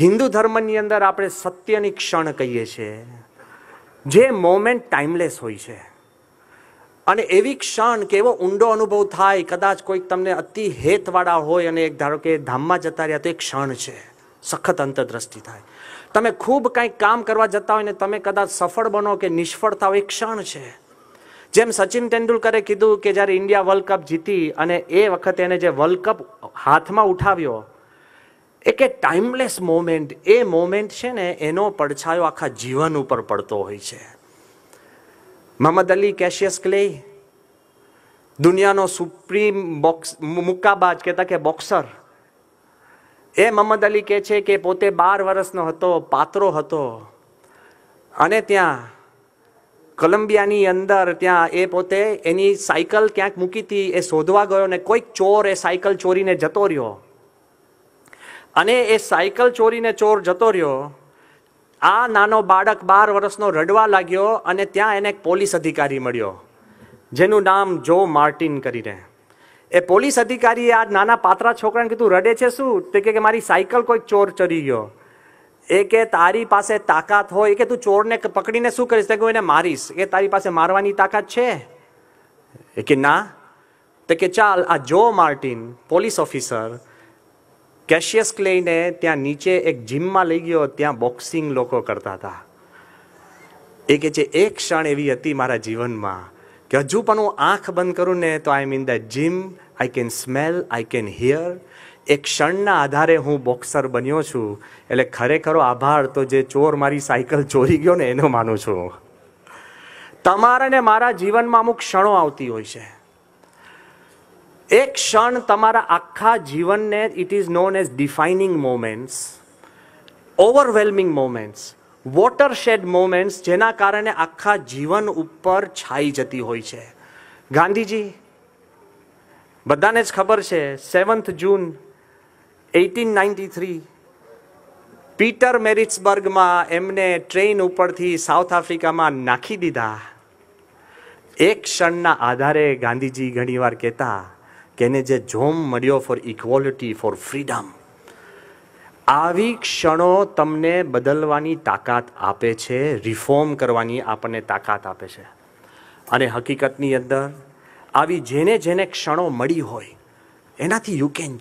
હિન્દુ ધર્મની અંદર આપણે સત્યની ક્ષણ કહીએ છીએ, જે મોમેન્ટ ટાઈમલેસ હોય છે. અને એવી ક્ષણ કે એવો ઊંડો અનુભવ થાય, કદાચ કોઈક તમને અતિ હેતવાળા હોય અને એક ધારો કે ધામમાં જતા રહ્યા તો એક ક્ષણ છે. સખત અંતરદ્રષ્ટિ થાય. તમે ખૂબ કંઈક કામ કરવા જતા હોય ને તમે કદાચ સફળ બનો કે નિષ્ફળ થાવ એક ક્ષણ છે. જેમ સચિન તેંડુલકરે કીધું કે જ્યારે ઇન્ડિયા વર્લ્ડ કપ જીતી અને એ વખતે એને જે વર્લ્ડ કપ હાથમાં ઉઠાવ્યો એ કે ટાઈમલેસ મોમેન્ટ એ મોમેન્ટ છે ને, એનો પડછાયો આખા જીવન ઉપર પડતો હોય છે. મોહમ્મદ અલી, કેશિયસ ક્લે દુનિયાનો સુપ્રીમ બોક્સ મુક્કાબાજ કહેતા કે બોક્સર. એ મોહમ્મદ અલી કહે છે કે પોતે બાર વર્ષનો હતો, પાત્રો હતો. અને ત્યાં કોલંબિયાની અંદર ત્યાં એ પોતે એની સાયકલ ક્યાંક મૂકી હતી, એ શોધવા ગયો ને કોઈક ચોર એ સાયકલ ચોરીને જતો રહ્યો. અને એ સાયકલ ચોરીને ચોર જતો રહ્યો. આ નાનો બાળક બાર વર્ષનો રડવા લાગ્યો અને ત્યાં એને એક પોલીસ અધિકારી મળ્યો, જેનું નામ જો માર્ટિન કરીને. એ પોલીસ અધિકારીએ આ નાના પાત્રા છોકરાને કીધું, રડે છે શું? તે કે, મારી સાયકલ કોઈક ચોર ચડી ગયો. એ કે, તારી પાસે તાકાત હોય. કે, તું ચોરને પકડીને શું કરીશ? તે કે હું એને મારીશ. એ તારી પાસે મારવાની તાકાત છે? એ કે, ના. તે કે, ચાલ, આ જો માર્ટિન, પોલીસ ઓફિસર કેશિયસ ક્લેઈને ત્યાં નીચે એક જીમમાં લઈ ગયો, ત્યાં બોક્સિંગ લોકો કરતા હતા. એ કે છે, એક ક્ષણ એવી હતી મારા જીવનમાં કે હજુ પણ હું આંખ બંધ કરું ને તો I mean the gym I can smell I can hear એ ક્ષણના આધારે હું બોક્સર બન્યો છું. એટલે ખરેખરો આભાર, તો જે ચોર મારી સાયકલ ચોરી ગયો ને એનો માનું છું. તમારા ને મારા જીવનમાં અમુક ક્ષણો આવતી હોય છે. એક ક્ષણ તમારા આખા જીવનને it is known as defining moments overwhelming moments watershed moments જેના કારણે આખા જીવન ઉપર છાઈ જતી હોય છે. ગાંધીજી, બધાને જ ખબર છે seventh June eighteen ninety three Peter મેરિટ્સબર્ગમાં એમને ટ્રેન ઉપરથી સાઉથ આફ્રિકામાં નાખી દીધા. એક ક્ષણના આધારે ગાંધીજી ઘણીવાર કહેતા કે એને જે જોમ મળ્યો ફોર ઇક્વોલિટી ફોર ફ્રીડમ આવી ક્ષણો તમને બદલવાની તાકાત આપે છે રિફોર્મ કરવાની આપણને તાકાત આપે છે. અને હકીકતની અંદર, આવી જેને જેને ક્ષણો મળી હોય, એનાથી યુ કેન